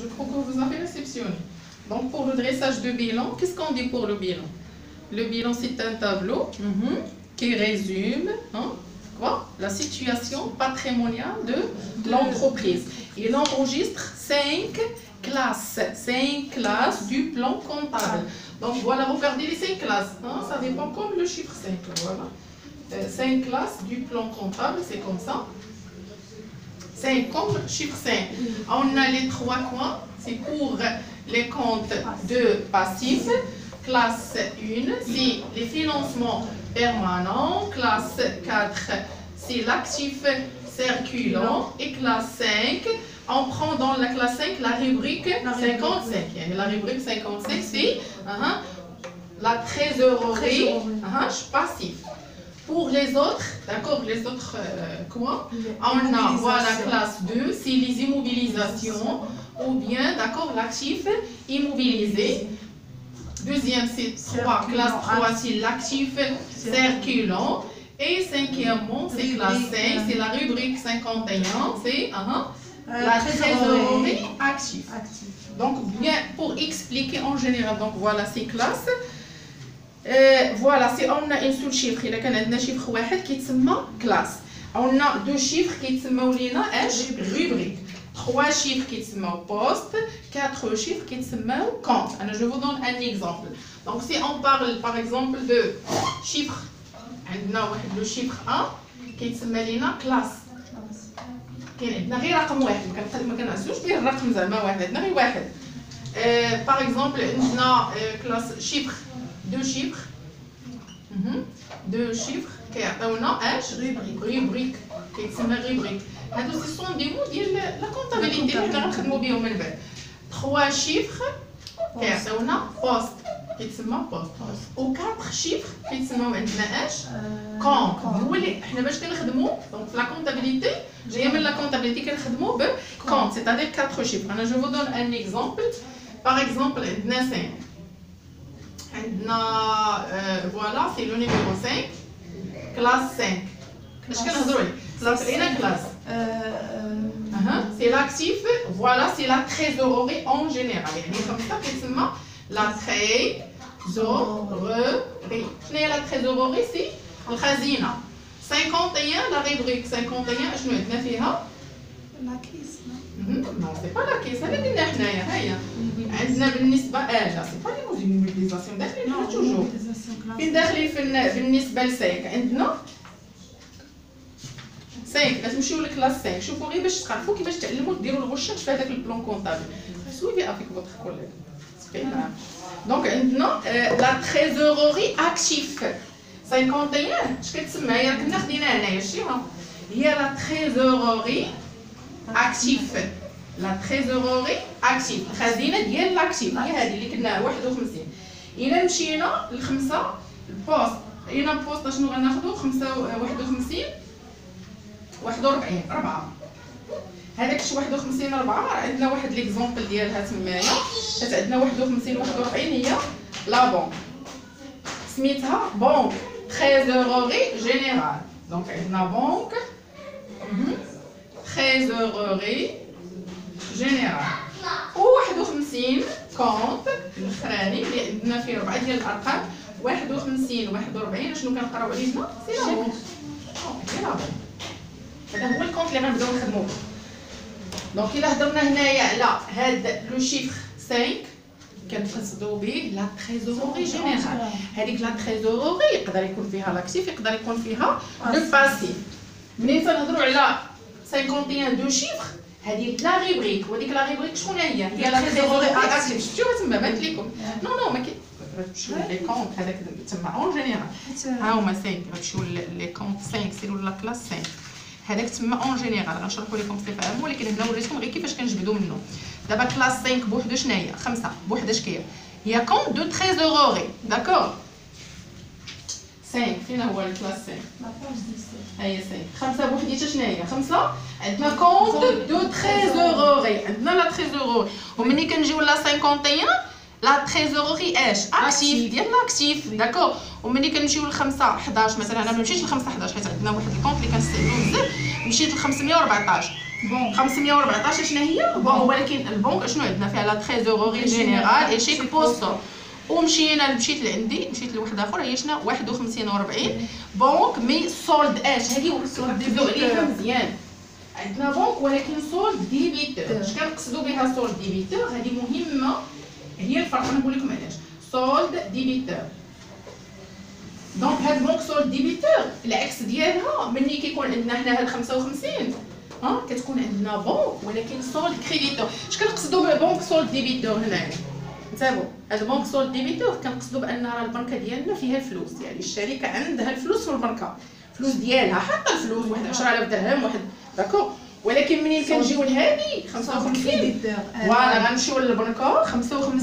Je crois que vous avez réceptionné. Donc, pour le dressage de bilan, qu'est-ce qu'on dit pour le bilan? Le bilan, c'est un tableau mhm, qui résume hein, quoi? La situation patrimoniale de l'entreprise. Il enregistre cinq classes, cinq classes du plan comptable. Donc, voilà, regardez les cinq classes. hein, ça dépend comme le chiffre 5. Voilà. Euh, cinq classes du plan comptable, c'est comme ça. 5 comme chiffre 5. On a les trois coins, c'est pour les comptes de passifs. Classe 1, c'est les financements permanents. Classe 4, c'est l'actif circulant. Et classe 5, on prend dans la classe 5 la rubrique 55. Et La rubrique 55, c'est uh-huh, la trésorerie uh-huh, passif. Pour les autres, d'accord, les autres euh, quoi On a voilà classe 2, c'est les immobilisations ou bien d'accord l'actif immobilisé. Deuxième c'est 3, classe 3 c'est l'actif circulant. Et cinquièmement c'est classe 5, c'est la rubrique 51, c'est uh-huh, la trésorerie active. Donc bien pour expliquer en général, donc voilà ces classes. voilà si on a un seul chiffre إلا كان عندنا chiffre واحد كيتسمى classe عندنا deux chiffres كيتسماو لينا اش rubrique 3 chiffres كيتسماو poste 4 chiffres كيتسماو compte أنا je vous donne un exemple donc si on parle par exemple de chiffre عندنا واحد le chiffre 1 كيتسمى لينا classe كاين عندنا غير رقم واحد ما كنعزوش ديال الرقم زعما واحد عندنا غير واحد par exemple عندنا classe chiffre deux chiffres deux chiffres كيعطيونا اش rubrique كيتسمى rubrique هادو ce sont des mots ديال la comptabilité اللي حنا غنخدمو بهم من بعد 3 chiffres كيعطيونا poste كيتسمى poste و 4 chiffres كيتسماو عندنا اش compte هو اللي حنا باش كنخدمو donc في la comptabilité جاية من la comptabilité كنخدمو ب compte c'est-à-dire 4 chiffres أنا je vous donne un exemple par exemple عندنا 5 عندنا voilà c'est le numéro 5 classe 5 اش كنهضروا عليه classe une classe أها c'est l'actif voilà c'est la trésorerie en général يعني خمسه كيتسمى la trésorerie شنو هي la trésorerie c'est الخزينه 51 la rubrique 51 شنو عندنا فيها non c'est pas la caisse هذا قلنا حنايا ها هي عندنا بالنسبة آه لا c'est pas les immobilisations داخلين فيها toujours فين داخلين في بالنسبة ل cinq عندنا 5 نمشيو ل classe 5 شوفوا غير باش تعرفوا كيفاش تعلموا ديروا la recherche في هذاك ال plan comptable suivez avec votre collègue donc عندنا la trésorerie actif 51 اش كتسمى هي كنا خديناها هنايا شتيها هي la trésorerie actif la trésorerie actif الخزينه ديال l'actif هي هذه اللي كنا 51 إلا مشينا لخمسة ال poste. un poste شنو غناخذوا 5 51 41 4 هذاك شي 51 4 عندنا واحد l'exemple ديالها تمايا. حيت عندنا 51 41 هي la banque سميتها banque trésorerie générale donc عندنا banque trésorerie générale و 51 compte الاخراني اللي عندنا فيه ربعه ديال الأرقام. 51 41 شنو كنقراو عليه هنا c'est la banque c'est la banque هذا هو ال compte اللي غنبداو نخدمو. به donc إلا هضرنا هنايا على هاد le chiffre 5 كنقصدو به la trésorerie générale. هذيك la trésorerie يقدر يكون فيها l'actif يقدر يكون فيها le passif منين تنهضروا على 51 deux chiffres هذه la rubrique وديك la rubrique شكون هي هي la trésorerie actif شفتوها تما بانت لكم non non ما كي تمشيو les comptes هذاك تما en général ها هما 5 غتمشيو les comptes 5 سيروا la classe 5 هذاك تما en général غنشرحوا لكم بصفه عامه ولكن هنا وريتكم غير كيفاش كنجبدوا منه دابا classe 5 بوحدو شنو هي 5 بوحدها شكايه هي compte de trésorerie d'accord 5 فين هو ال classe 5 هي 5 5 بوحديتها شنو هي؟ 5 عندنا compte de trésorerie. عندنا la trésorerie. ومني كنجيو la 51 la trésorerie اش actif. ديال l'actif d'accord. وملي كنمشيو ل 5 11 مثلا. أنا ما نمشيش ل 5 11 حيت عندنا واحد ال compte اللي كنستعملوه بزاف. مشيت ل 514 bon 514 شنو هي؟ bon ولكن البنك شنو عندنا فيها؟ la trésorerie générale. et chèques postaux ومشينا مشيت لعندي مشيت لواحد آخر هي شنو 51 و40 banque mais solde اش هذه ركزوا عليها مزيان. عندنا بنك ولكن solde débiteur. اش كنقصدوا بها solde débiteur؟ هذه مهمة. هي الفرق أنا نقول لكم علاش. solde débiteur. donc هاد banque solde débiteur العكس ديالها ملي كيكون عندنا حنا هاد 55 ها كتكون عندنا بنك ولكن solde créditeur. اش كنقصدوا ب banque solde débiteur هنايا. انتبهوا هاد ال banque solde débiteur كنقصدوا بأن راه البنكة ديالنا فيها الفلوس. يعني الشركة عندها الفلوس في البنكه الفلوس ديالها حتى الفلوس واحد 10000 درهم واحد. d'accord. ولكن منين كنجيو لهادي؟ 55 voilà غنمشيو للبنكة. 55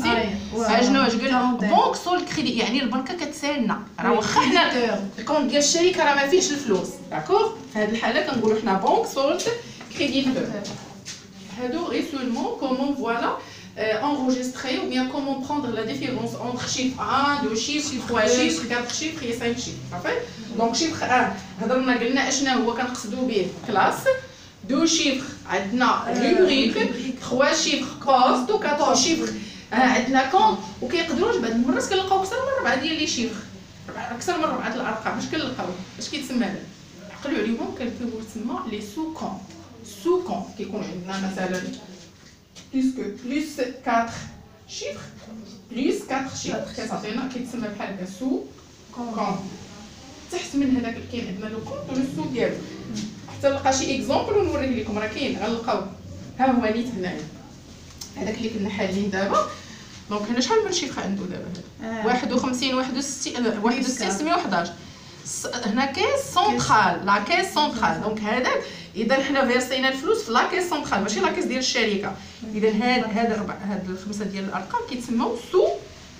شنو اش قال banque solde crédit. يعني البنكة كتسالنا. راه واخا حنا ال compte ديال الشركة راه ما فيهش الفلوس. d'accord في هذه الحالة كنقولوا حنا banque solde créditeur. هادو غير seulement. comment voilà. Enregistrer ou bien comment prendre la différence entre chiffre 1, 2 chiffres, 3 chiffres, 4 chiffres et 5 chiffres. Parfait Donc chiffre 1, هضرنا قلنا اشنا هو كنقصدوا به classe 2 chiffres عندنا rubrique 3 chiffres poste و 4 chiffres عندنا compte وكيقدروش بعض المرات كنلقاو أكثر من ربعة ديال les chiffres أكثر من ربعة الأرقام. اش كنلقاو؟ اش كيتسمى عقلوا عليهم كيكونوا تسمى les sous-comptes sous-compte كيكون عندنا مثلا plus que plus 4 chiffres plus 4 chiffres كتعطينا كيتسمى بحال هكا sous-compte تحت من هذاك كاين عندنا le compte و le sous ديالو حتى نلقى شي exemple ونوريه لكم. راه كاين. غنلقاو. ها هو نيت هنايا هذاك اللي كنا حالين دابا. donc هنا شحال من chiffre عنده دابا 51 61 61 711 هنا caisse centrale la caisse centrale donc هذاك اذا حنا فيرسينا الفلوس في la caisse centrale ماشي la caisse ديال الشركة. اذا هاد هاد الربع هاد الخمسة ديال الأرقام كيتسموا sous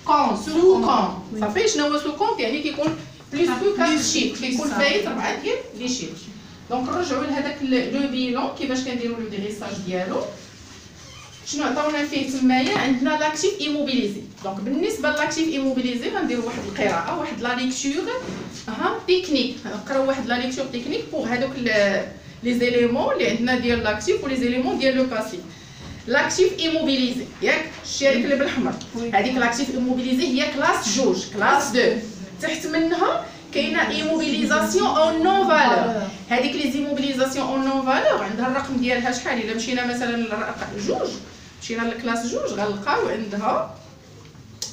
كون سو كون. صافي شنو هو sous-compte يعني كيكون plus que 4 chiffres كيكون فايت ربعة ديال les chiffres donc نرجعوا لهذاك le bilan كيفاش كنديروا le dressage ديالو. شنو عطاونا فيه تمايا؟ عندنا l'actif immobilisé. donc بالنسبة l'actif immobilisé غنديروا واحد القراءة واحد la lecture ها تكنيك. نقراو واحد la lecture technique pour هادوك les éléments اللي عندنا ديال l'actif و les éléments ديال le passif l'actif immobilisé ياك الشريط اللي بالحمر هذيك l'actif immobilisé هي classe جوج classe deux تحت منها كاينة immobilisations en non-valeurs هذيك les immobilisations en non-valeurs عندها الرقم ديالها شحال الا مشينا مثلا للرقم جوج مشينا لل classe جوج غنلقاو عندها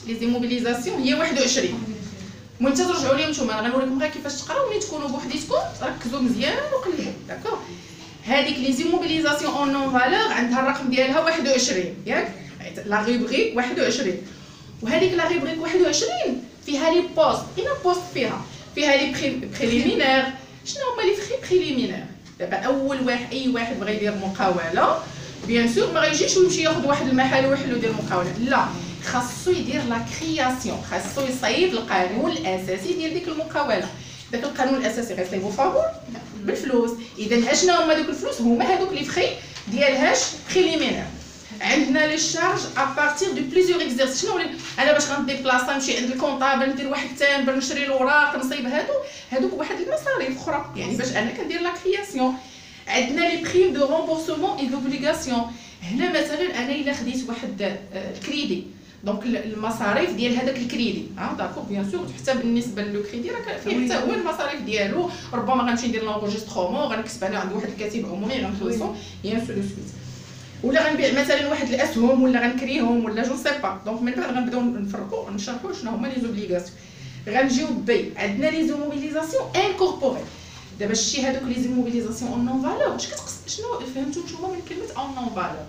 les immobilisations هي 21 المهم ترجعوا لي نتوما غنوريكم غير كيفاش تقراو ملي تكونوا بوحديتكم ركزوا مزيان وقلبوا d'accord هذيك les immobilisations en non-valeurs عندها الرقم ديالها 21 ياك؟ la rubrique 21 وهذيك la rubrique 21 فيها les postes un poste فيها؟ فيها les préliminaires شنو هما les frais préliminaires دابا أول واحد أي واحد بغى يدير مقاولة bien sûr ما غيجيش ويمشي ياخذ واحد المحل ويحلو يدير مقاولة. لا. خاصو يدير la création خاصو يصايب القانون الأساسي ديال ديك المقاولة. داك القانون الأساسي غيصايبو فابور بالفلوس. اذا أشنو هما دوك الفلوس؟ هما هذوك les frais ديال هاش préliminaires عندنا les charges à répartir de plusieurs exercices شنو أنا باش غنديبلاصا نمشي عند ال comptable ندير واحد ال timbre نشري الأوراق نصيب هادو. هادوك واحد المصاريف أخرى. يعني باش أنا كندير la création عندنا les primes de remboursement des obligations هنا مثلا أنا إلا خديت واحد ال crédit. donc المصاريف ديال هذاك الكريدي ها d'accord bien sûr حتى بالنسبة le crédit راه فيه حتى هو المصاريف ديالو ربما غنمشي ندير l'enregistrement غنكتب أنا عند واحد الكاتب عمومي غنخلصو bien sûr suite ولا غنبيع مثلا واحد الاسهم ولا غنكريهم ولا je sais pas donc من بعد غنبداو نفرقوا نشرحوا شنو هما les obligations غنجيو بي عندنا les immobilisations incorporelles دابا شتي هذوك les immobilisations en non-valeurs اش كتقصد شنو فهمتوا نتوما من كلمه en non-valeurs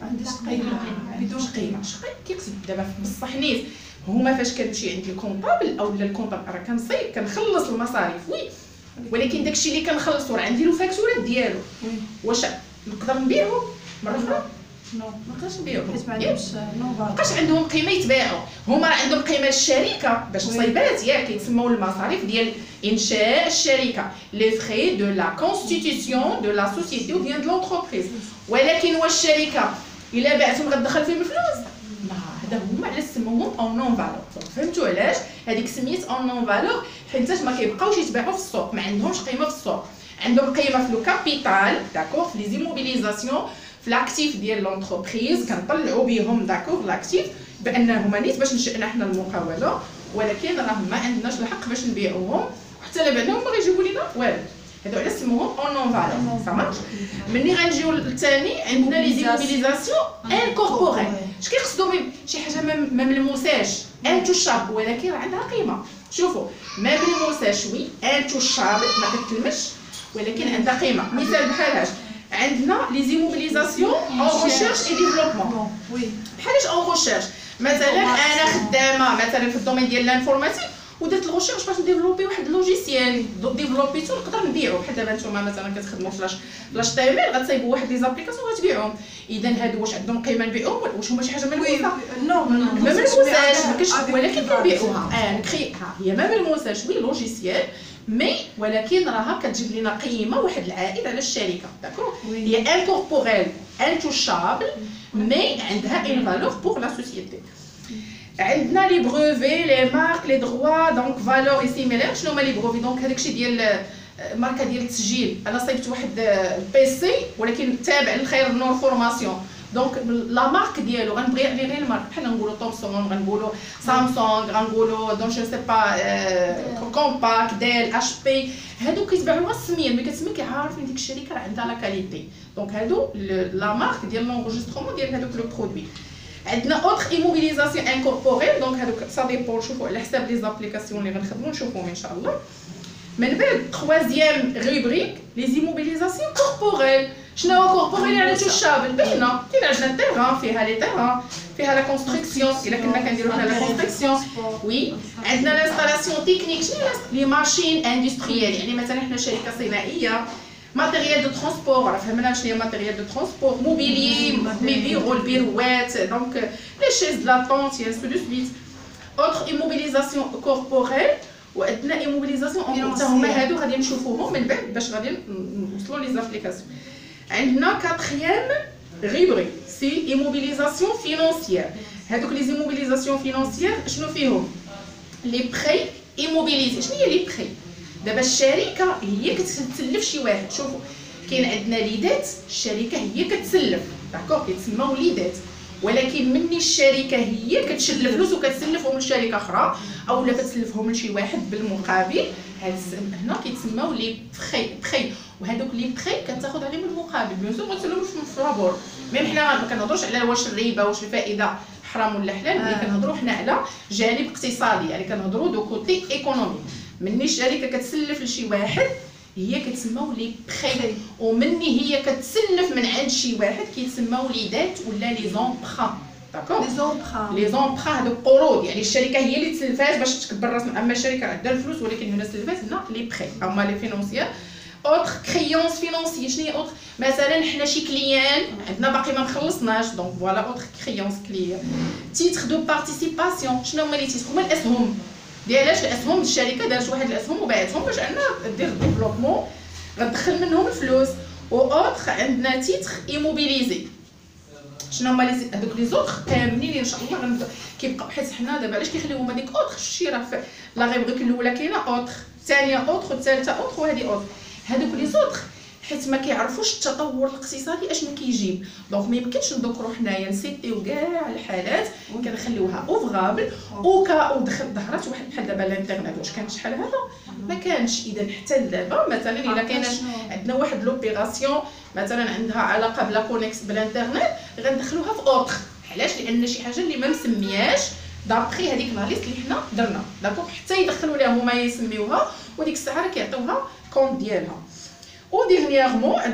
ما عندهاش قيمة بدون قيمة. اش كيقصد دابا بصح نيت هما فاش كنمشي عند ال comptable أو لا ال comptable راه كنصيب كنخلص المصاريف. oui. ولكن داكشي اللي كنخلصو راه عندي له فاكتورات ديالو. واش نقدر نبيعو؟ مرة أخرى؟ non. ما نقدرش نبيعهم حيت ما عندهمش بقاش عندهم قيمة يتباعوا. هما راه عندهم قيمة الشركة باش تصايبات ياك كيتسموا المصاريف ديال إنشاء الشركة. les frais de la constitution de la société ou bien de l'entreprise ولكن واش الشركة إلا بعتهم غتدخل فيهم الفلوس هذا هما علاش سموهم en non-valeurs فهمتوا علاش؟ هذيك سميت en non-valeurs حيت ما كيبقاوش يتباعوا في السوق ما عندهمش قيمة في السوق. عندهم قيمة في le capital d'accord في les immobilisations في l'actif ديال l'entreprise كنطلعوا بهم d'accord l'actif بأنهم نيت باش نشئنا حنا المقاولة ولكن راه ما عندناش الحق باش نبيعوهم. حتى لا بعناهم ما لنا والو. هادو علاش سموهم en non-valeurs ça va ملي غنجيو للثاني عندنا les immobilisations incorporelles اش كيقصدوا شي حاجة ما ملموساش intouchable ولكن راه عندها قيمه شوفوا ما ملموساش oui intouchable ما كتلمش ولكن عندها قيمه مثال بحال هاش عندنا les immobilisations en recherche et développement بحالاش en recherche مثلا أنا خدامه مثلا في ال domaine ديال l'informatique ودرت ال recherche باش ن développer واحد ال logiciel ديفلوبيتو نقدر نبيعو. بحال دابا نتوما مثلا كتخدموا فلاش فلاش تايمير غتصايبوا واحد les applications غتبيعوهم إذا هادو واش عندهم قيمة نبيعوهم واش هما شي حاجة ملموسه non ما ملموساش ما كاينش ولكن كنبيعوها آه نكريها هي ما ملموساش oui logiciel mais ولكن راها كتجيب لنا قيمة واحد العائد على الشركة d'accord هي incorporelle intouchable mais عندها une valeur pour la société عندنا les brevets les marques les droits donc valeurs et similaires شنو هما les brevets donc هذاك الشيء ديال ماركه ديال التسجيل أنا صايبت واحد PC ولكن تابع للخير نور فورماسيون donc la marque ديالو غنبغي عليه غير ال marque بحال نقولوا Thomson غنقولوا سامسونج غنقولوا donc je sais pas Compaq Dell HP هادو كيتباعوا السميه ملي كتسمي كيعرف ان ديك الشركة راه عندها la qualité donc هادو la marque ديال l'enregistrement ديال هادوك le produit عندنا autres immobilisations incorporelles donc هذوك ça dépend نشوفوا على حساب les applications اللي غنخدموا نشوفوهم إن شاء الله. من بعد troisième rubrique les immobilisations corporelles شنو هو corporel يعني touchable باينه كاين عندنا terrain فيها les terrains فيها la construction إلا كنا كنديروا هنا la construction oui عندنا l'installation technique شنو les machines industrielles يعني مثلا حنا شركة صناعية. matériel de transport راه فهمنا شنو هي matériel de transport mobilier les bureaux البيروات donc les chaises de l'attente et de suite autres immobilisations corporelles وعندنا immobilisations حتى هما هادو غادي نشوفوهم من بعد باش غادي نوصلوا les applications عندنا quatrième rubrique c'est immobilisations financières هادوك les immobilisations financières شنو فيهم les prêts immobilisés شنو هي les prêts دابا الشركة هي كتسلف شي واحد. شوفوا كاين عندنا les dettes الشركة هي كتسلف. d'accord كيتسموا les dettes ولكن مني الشركة هي كتشد الفلوس وكتسلفهم لشركة أخرى أو لا كتسلفهم لشي واحد بالمقابل. هاد هنا كيتسموا لي بخي بخي. وهذوك لي بخي كتاخذ عليهم المقابل. bien sûr غتسلموا في لابور même حنا ما كنهضروش على واش الربا واش الفائدة حرام ولا حلال. ملي كنهضروا حنا على جانب اقتصادي. يعني كنهضروا de côté économique مني الشركة كتسلف لشي واحد هي كتسماو لي بخي ومني هي كتسلف من عند شي واحد كيتسماو les dettes ولا les emprunts d'accord les emprunts les emprunts هادو قروض يعني الشركة هي اللي تسلفات باش تكبر راسها. أما الشركة عندها الفلوس ولكن هنا سلفات هنا لي بخي هما les financières autres créances financières شنو هي autres مثلا حنا شي client عندنا باقي ما مخلصناش donc voilà autres créances clients titres de participation شنو هما les titres هما الأسهم. ديالاش الاسهم الشركة دارت واحد الأسهم وباعتهم باش انها دير développement غتدخل منهم الفلوس. و اوتر عندنا تيتر ايموبيليزي شنو هما هذوك لي زوتر كاملين إن شاء الله. كيبقاو حيت حنا دابا علاش كيخليوهم هذيك اوتر شتي راه لا غيبغيك الأولى كاينة اوتر الثانية اوتر والثالثه اوتر وهذه اوتر هذوك لي زوتر حيت ما كيعرفوش التطور الاقتصادي اشنو كيجيب. دونك ما يمكنش ندكرو حنايا نسيتيو كاع الحالات كنخليوها اوفغابل وكا ودخل ظهرت واحد بحال دابا الانترنت. واش كان شحال هذا؟ ما كانش. إذا حتى دابا مثلا الا كاين عندنا واحد l'opération مثلا عندها علاقة ب la connexion بالانترنت غندخلوها في autres علاش؟ لأن شي حاجة اللي ما مسمياش d'après هذيك la liste اللي حنا درنا. d'accord حتى يدخلوا ليها هما يسميوها وديك الساعة كيعطيوها compte ديالها. On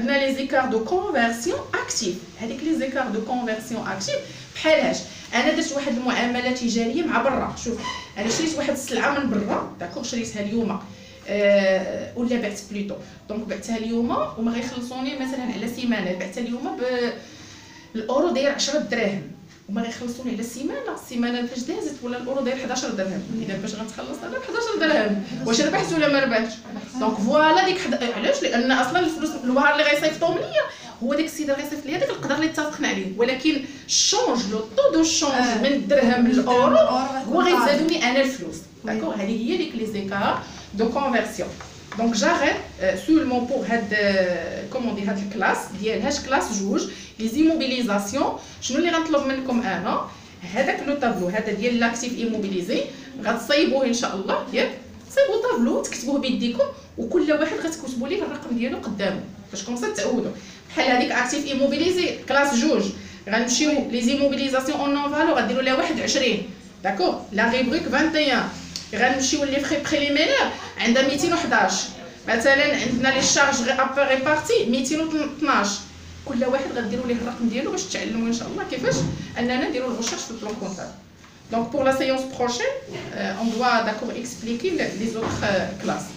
a les écarts de conversion actifs. هذيك les écarts de conversion actifs. بحال أنا درت واحد المعاملة تجارية مع برا. شوف أنا شريت واحد السلعة من برا. d'accord شريتها اليوم. أه ولا بعت plutôt donc بعتها اليوم وما غيخلصوني مثلا على سيمانة. بعتها اليوم بالاورو داير 10 دراهم. وما غيخلصوني على السيمانه السيمانه فاش دازت ولا الأورو داير 11 درهم. إذا باش غنتخلص أنا ب 11 درهم. واش ربحت ولا ما ربحتش؟ donc voilà ديك حد... علاش؟ لأن أصلا الفلوس الوهار اللي غيصيفطوهم ليا هو داك السيد اللي غيصيفط ليا داك القدر اللي اتفقنا عليه. ولكن ال change le taux de change من الدرهم للأورو هو غيزادوني أنا الفلوس. d'accord هذه هي ديك les écarts de conversion donc j'arrête seulement pour هاد comment dit هاد ال classe ديال هاش classe جوج. les immobilisations شنو اللي غنطلب منكم أنا هذاك le tableau هذا ديال l'actif immobilisé غتصايبوه إن شاء الله. ياك. صيبوا طابلو تكتبوه بيديكم وكل واحد غتكتبوا ليه الرقم ديالو قدامه. باش comme ça تعودوا بحال هذيك actif immobilisé classe جوج. غنمشيو les immobilisations en non-valeurs غديروا لها 21 d'accord la rubrique 21 غنمشيو les frais préliminaires عندها 211 مثلا عندنا les charges à répartir 212 كل واحد غديروا ليه الرقم ديالو باش تعلموا إن شاء الله كيفاش أننا نديروا ال recherche في ال plan Donc pour la séance prochaine, euh, on doit d'accord expliquer les autres euh, classes.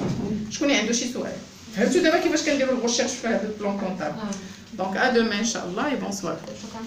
شكون عنده شي سؤال؟ فهمتوا دابا كيفاش كنديروا الغشاش في هذا ال plan comptable. Donc à demain, Inch'Allah, et bonsoir. شكرا